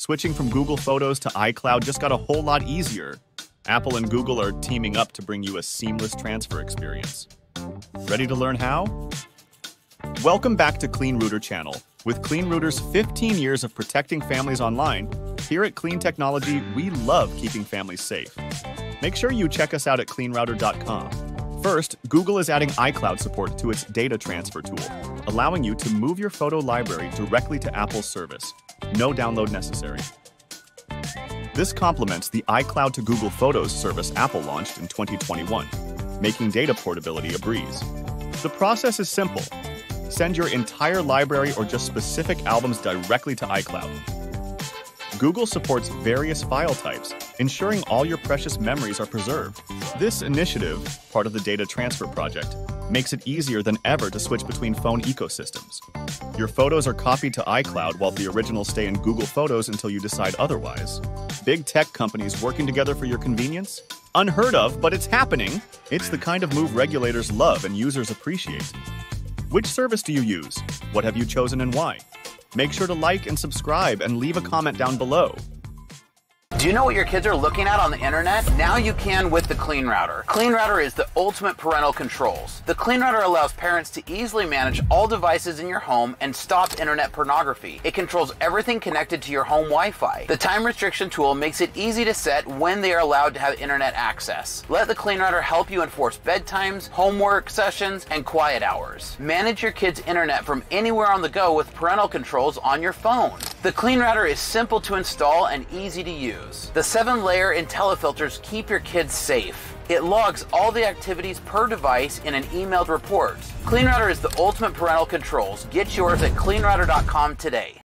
Switching from Google Photos to iCloud just got a whole lot easier. Apple and Google are teaming up to bring you a seamless transfer experience. Ready to learn how? Welcome back to Clean Router channel. With Clean Router's 15 years of protecting families online, here at Clean Technology, we love keeping families safe. Make sure you check us out at cleanrouter.com. First, Google is adding iCloud support to its data transfer tool, allowing you to move your photo library directly to Apple's service. No download necessary. This complements the iCloud to Google Photos service Apple launched in 2021, making data portability a breeze. The process is simple. Send your entire library or just specific albums directly to iCloud. Google supports various file types, ensuring all your precious memories are preserved. This initiative, part of the Data Transfer Project, makes it easier than ever to switch between phone ecosystems. Your photos are copied to iCloud while the originals stay in Google Photos until you decide otherwise. Big tech companies working together for your convenience? Unheard of, but it's happening. It's the kind of move regulators love and users appreciate. Which service do you use? What have you chosen and why? Make sure to like and subscribe and leave a comment down below. Do you know what your kids are looking at on the internet? Now you can with the Clean Router. Clean Router is the ultimate parental controls. The Clean Router allows parents to easily manage all devices in your home and stop internet pornography. It controls everything connected to your home Wi-Fi. The time restriction tool makes it easy to set when they are allowed to have internet access. Let the Clean Router help you enforce bedtimes, homework sessions, and quiet hours. Manage your kids' internet from anywhere on the go with parental controls on your phone. The Clean Router is simple to install and easy to use. The seven layer IntelliFilters keep your kids safe. It logs all the activities per device in an emailed report. CleanRouter is the ultimate parental controls. Get yours at cleanrouter.com today.